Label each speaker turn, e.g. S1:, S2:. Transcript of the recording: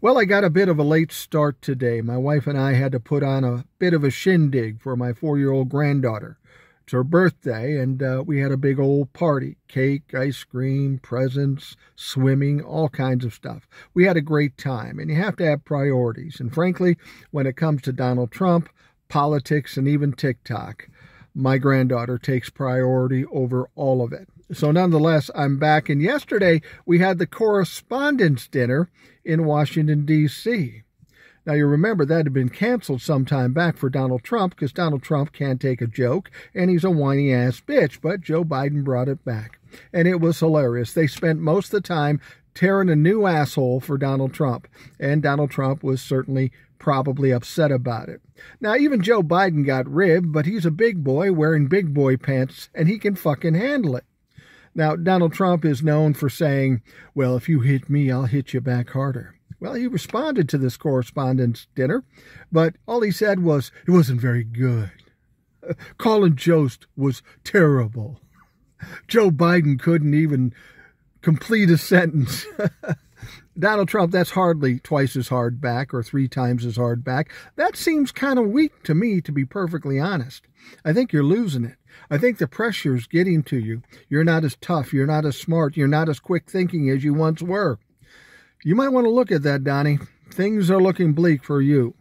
S1: Well, I got a bit of a late start today. My wife and I had to put on a bit of a shindig for my four year old granddaughter. It's her birthday, and uh, we had a big old party cake, ice cream, presents, swimming, all kinds of stuff. We had a great time, and you have to have priorities. And frankly, when it comes to Donald Trump, politics, and even TikTok, my granddaughter takes priority over all of it. So, nonetheless, I'm back. And yesterday we had the correspondence dinner in Washington, D.C. Now, you remember that had been canceled some time back for Donald Trump because Donald Trump can't take a joke and he's a whiny ass bitch. But Joe Biden brought it back. And it was hilarious. They spent most of the time tearing a new asshole for Donald Trump. And Donald Trump was certainly probably upset about it. Now, even Joe Biden got ribbed, but he's a big boy wearing big boy pants and he can fucking handle it. Now, Donald Trump is known for saying, Well, if you hit me, I'll hit you back harder. Well, he responded to this correspondence dinner, but all he said was, It wasn't very good. Colin Jost was terrible. Joe Biden couldn't even complete a sentence. Donald Trump, that's hardly twice as hard back or three times as hard back. That seems kind of weak to me, to be perfectly honest. I think you're losing it. I think the pressure's getting to you. You're not as tough. You're not as smart. You're not as quick thinking as you once were. You might want to look at that, Donnie. Things are looking bleak for you.